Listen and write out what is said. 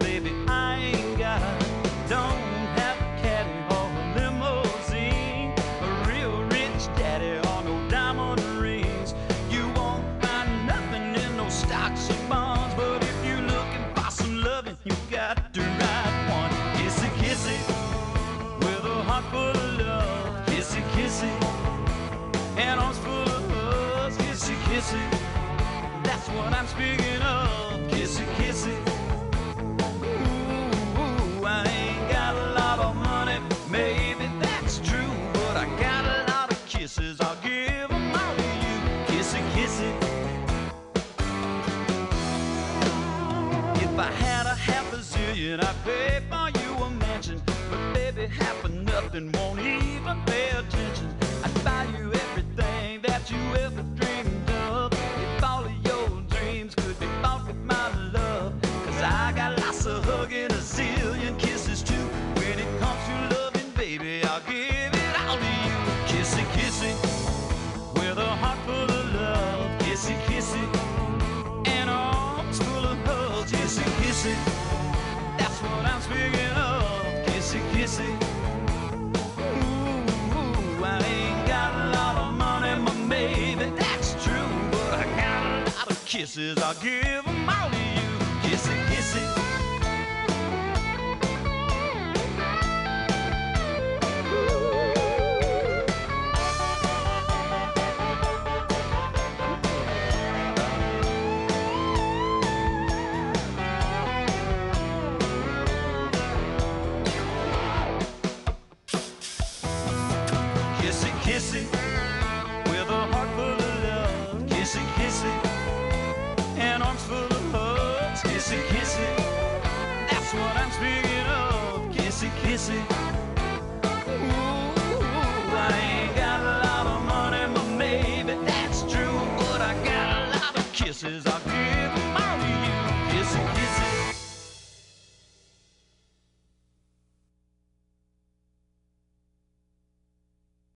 Baby, I ain't got, don't have a caddy or a limousine, a real rich daddy or no diamond rings. You won't find nothing in no stocks or bonds, but if you're looking for some loving, you got the right one. Kissy, kissy, with a heart full of love. Kissy, kissy, and arms full of hugs. Kissy, kissy, that's what I'm speaking of. Kisses. I'll give 'em all to you. Kissy, kissy. If I had a half a zillion, I'd pay for you a mansion. But baby, half of nothing won't even pay attention. I'd buy you everything that you ever dreamed of. If all of your dreams could be bought with my love. Cause I got lots of hugging, a zillion kisses too. When it comes to loving, baby, I'll give it all to you. Kissy, kissy, with Ooh, I ain't got a lot of money, but that's true. But I got a lot of kisses. I'll give 'em all to you. Kissy, with a heart full of love. Kissy, kissy, and arms full of hugs. Kissy, kissy, that's what I'm speaking of. Kissy, kissy. Ooh, I ain't got a lot of money, but maybe that's true. But I got a lot of kisses.